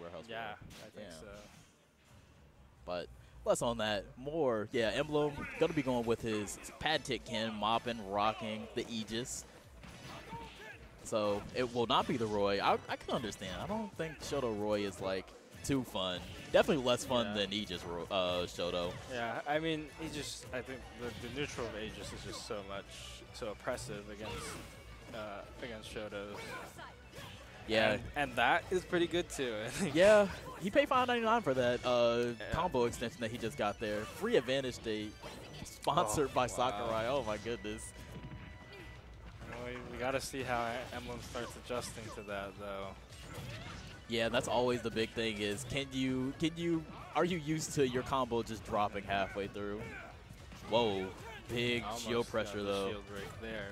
Warehouse. Yeah, World. I think Yeah. so. But less on that. More, yeah, Emblem going to be going with his pad tick MopN, rocking the Aegis. So it will not be the Roy. I, I can understand. I don't think Shoto Roy is like too fun. Definitely less fun Yeah. than Aegis uh, Shoto. Yeah, I mean, he just, I think the, the neutral of Aegis is just so much, so oppressive against uh, against Shotos. Yeah. And, and that is pretty good too. Yeah, he paid five ninety nine for that uh, Yeah. combo extension that he just got there. Free advantage date, sponsored Oh, by wow. Sakurai. Oh my goodness. We, we got to see how Emblem starts adjusting to that, though. Yeah, that's always the big thing is can you can you are you used to your combo just dropping halfway through? Whoa, big shield pressure though. Shield right there,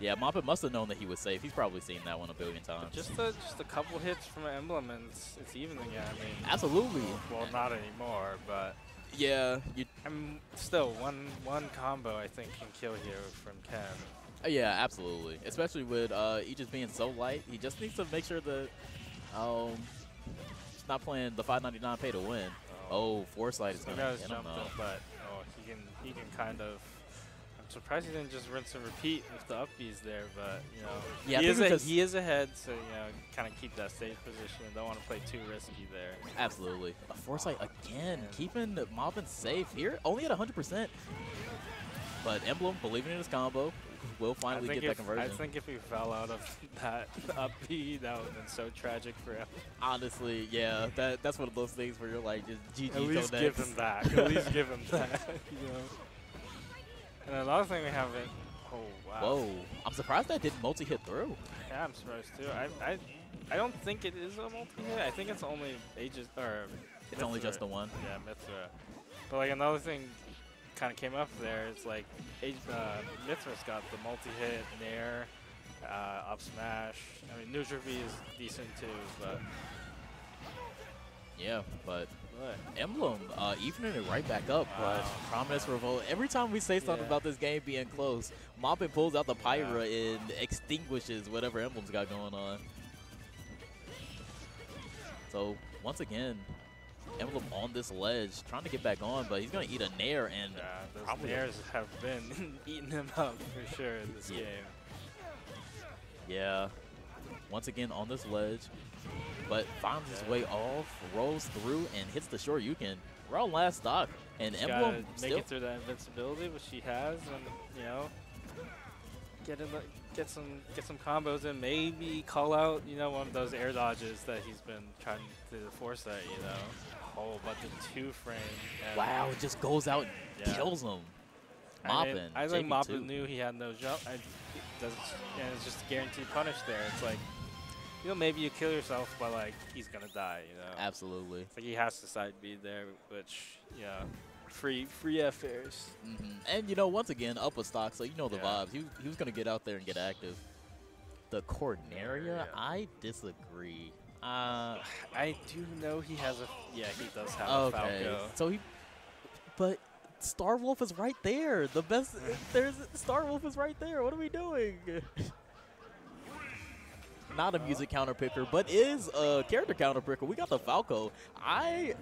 Yeah, MopN must have known that he was safe. He's probably seen that one a billion times. just a just a couple hits from an Emblem and it's, it's even again. I mean, Absolutely. well, not anymore, but Yeah, you. I mean, still one one combo I think can kill here from Ken. uh, Yeah, absolutely. Especially with uh, Aegis being so light, he just needs to make sure that um, he's not playing the 599 pay to win. Oh, Foresight is gonna. does I don't jump know. up, but oh, he can he can kind of. I'm surprised he didn't just rinse and repeat with the up Bs there, but you know, Yeah, he is a, he is ahead, so you know, kind of keep that safe position and don't want to play too risky there. Absolutely. A Foresight again, And- keeping MopN safe here, only at 100%. But Emblem, believing in his combo, will finally get that conversion. I think if he fell out of that up B, that would have been so tragic for him. Honestly, yeah, that that's one of those things where you're like, just GG, At least give him back. At least give him that. You know. And another thing we haven't. Oh wow. Whoa, I'm surprised that didn't multi-hit through. Yeah, I'm surprised too. I I I don't think it is a multi-hit. I think it's only ages or. It's only just the one. Yeah, Mythra. But like another thing, kind of came up there. It's like Age- uh, Mythra's got the multi-hit, nair, uh, up smash. I mean, neutral is decent too, but. Yeah, but but Emblem, uh, evening it right back up. But Wow. Prominence Revolt. Every time we say something Yeah. about this game being close, MopN pulls out the Pyra and extinguishes whatever Emblem's got going on. So once again, Emblem on this ledge, trying to get back on, but he's gonna eat a nair and Yeah, those Probably nairs have been eating him up for sure in this Yeah. game. yeah, once again on this ledge, but finds his way off, rolls through and hits the Shoryuken. We're on last stock, and Just Emblem make still it through that invincibility, which he has, and you know, get in the, get some get some combos and maybe call out you know one of those air dodges that he's been trying to force that you know. Oh, but the two frame. and- Wow, it just goes out and Yeah. kills him. MopN. I think JP2. MopN knew he had no jump. I, does, and it's just guaranteed punish there. It's like, you know, maybe you kill yourself, but like he's gonna die. You know. Absolutely. It's like he has to side B there, which yeah, free free affairs. hmm And you know, once again, up with stock, so you know the Yeah. vibes. He, he was gonna get out there and get active. The Corneria, Yeah. I disagree. Uh, I do know he has a yeah he does have okay, a Falco. so he, but Star Wolf is right there. The best, there's Star Wolf is right there. What are we doing? Not a music counter picker, but is a character counter picker. We got the Falco. I,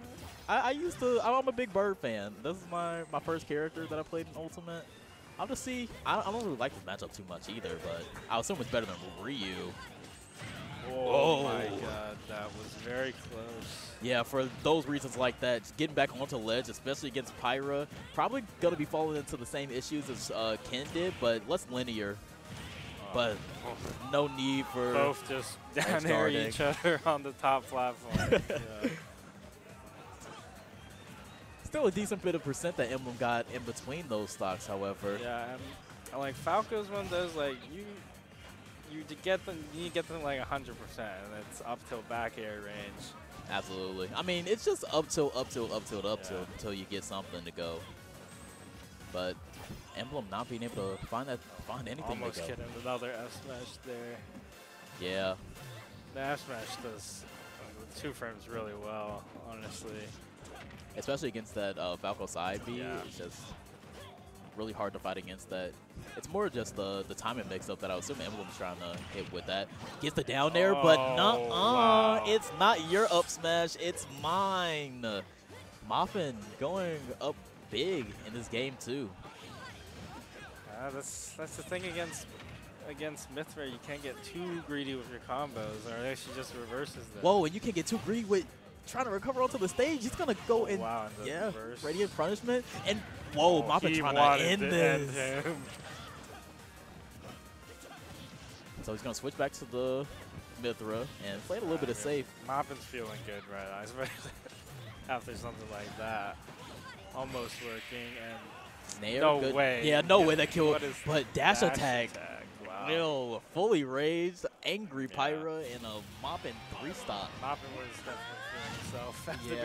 I, I used to. I'm a big Bird fan. This is my my first character that I played in Ultimate. I'll just see. I, I don't really like this matchup too much either, but I assume it's better than Ryu. Oh my Oh. god, that was very close. Yeah, for those reasons like that, getting back onto ledge, especially against Pyra, probably going to be falling into the same issues as uh, Ken did, but less linear. But no need for... both just down Edge air each other on the top platform. yeah. Still a decent bit of percent that Emblem got in between those stocks, however. Yeah, and, and like Falco's one of those like you you get them you need to get them like hundred percent and it's up till back air range. Absolutely. I mean, it's just up till, up till, up till, up till, until you get something to go. But Emblem not being able to find that, find anything Almost getting another F smash there. Yeah. The F smash does uh, two frames really well, honestly. Especially against that uh, Falco side B. Yeah. It's just really hard to fight against that. It's more just the the timing mix-up that I assume Emblem's trying to hit with that. Gets the down there, but Oh, nah, uh, wow. it's not your up smash, it's mine. MopN going up big in this game too. Uh, that's that's the thing against against Mythra. You can't get too greedy with your combos, or actually just reverses them. Whoa, and you can't get too greedy with trying to recover onto the stage. He's gonna go in, Wow, and yeah, reverse. radiant punishment, and whoa, Oh, he trying to end to this. end. So he's gonna switch back to the Mythra and play it a little bit of safe. MopN's feeling good right now, especially after something like that. Almost working, and Nair, no good. way. Yeah, no way that killed. But dash, attack. Wow. Will fully raged, angry Yeah. Pyra, and a MopN three stop. MopN was definitely feeling himself after Yeah.